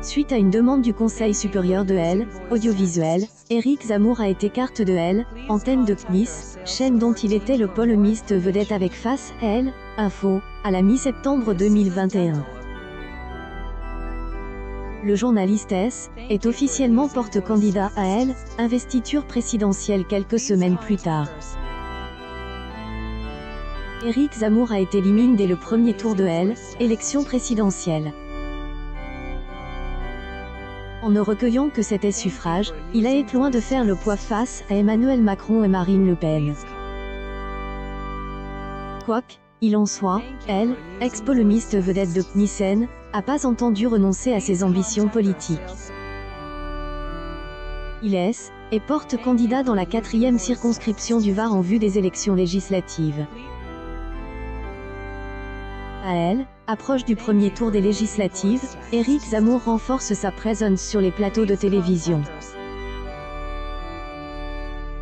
Suite à une demande du Conseil supérieur de L, audiovisuel, Éric Zemmour a été carte de L, antenne de CNIS, chaîne dont il était le polémiste vedette avec Face L, Info, à la mi-septembre 2021. Le journaliste S est officiellement porte-candidat à L, investiture présidentielle quelques semaines plus tard. Éric Zemmour a été éliminé dès le premier tour de L, élection présidentielle. En ne recueillant que cet suffrage, il a été loin de faire le poids face à Emmanuel Macron et Marine Le Pen. Quoique, il en soit, elle, ex-polémiste vedette de Nissen, a pas entendu renoncer à ses ambitions politiques. Il est, et porte candidat dans la quatrième circonscription du Var en vue des élections législatives. À elle, approche du premier tour des législatives, Éric Zemmour renforce sa présence sur les plateaux de télévision.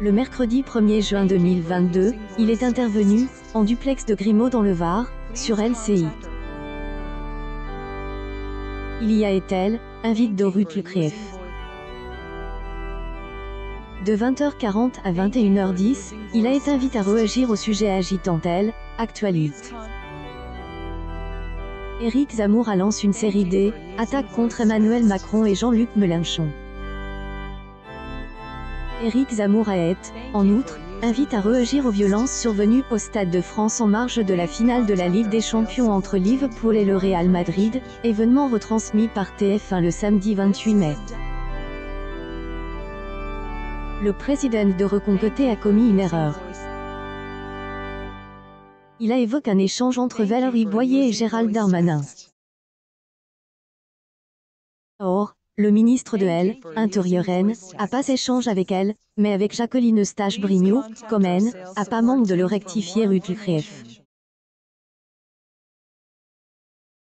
Le mercredi 1er juin 2022, il est intervenu, en duplex de Grimaud dans le Var, sur LCI. Il y a été, invite de Ruth De 20h40 à 21h10, il a été invité à réagir au sujet agitant elle, actualité. Éric Zemmour a lancé une série D, attaques contre Emmanuel Macron et Jean-Luc Mélenchon. Éric Zemmour a été, en outre, invite à réagir aux violences survenues au Stade de France en marge de la finale de la Ligue des Champions entre Liverpool et le Real Madrid, événement retransmis par TF1 le samedi 28 mai. Le président de Reconquêté a commis une erreur. Il a évoqué un échange entre Valérie Boyer et Gérald Darmanin. Or, le ministre de L, Intérieur N, a pas échange avec elle, mais avec Jacqueline Eustache Brignot, comme N, a pas manque de le rectifier Utrecht.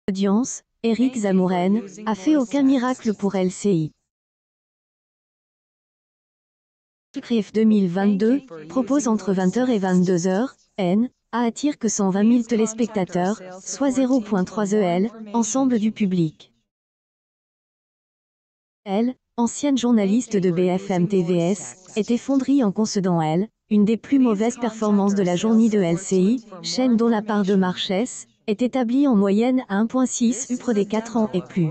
Audience, Éric Zamouren, a fait aucun miracle pour LCI. CRIF 2022 propose entre 20h et 22h, N, a attire que 120 000 téléspectateurs, soit 0.3 EL, ensemble du public. Elle, ancienne journaliste de BFM TVS, est effondrée en concédant elle, une des plus mauvaises performances de la journée de LCI, chaîne dont la part de Marchès, est établie en moyenne à 1.6 UPRE des 4 ans et plus.